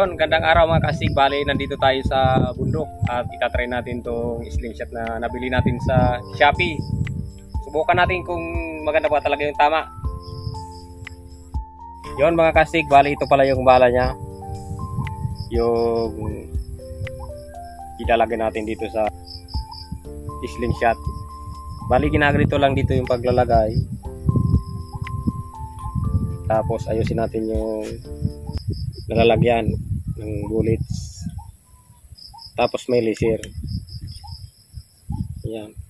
Yon, gandang araw mga kasig. Bali, nandito tayo sa bundok at itatry natin tong slingshot na nabili natin sa Shopee. Subukan natin kung maganda ba talaga yung tama. Yon mga kasig, bali ito pala yung bala niya. Yung ilalagay natin dito sa slingshot. Bali, ginaganito lang dito yung paglalagay. Tapos ayusin natin yung nalalagyan ng bullets. Tapos may laser. Yan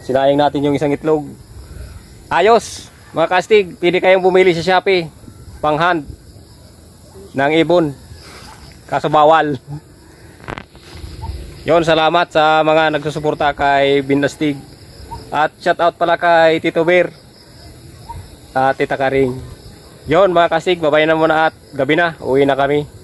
sinayang natin yung isang itlog. Ayos, mga kastig, pwede kayong bumili sa Shopee. Pang hand ng ibon. Kaso bawal. Yon, salamat sa mga nagsusuporta kay Binastig. At shout out pala kay Tito Bear. At Tita Karing. Yon, mga kastig, babay na muna at gabi na. Uwi na kami.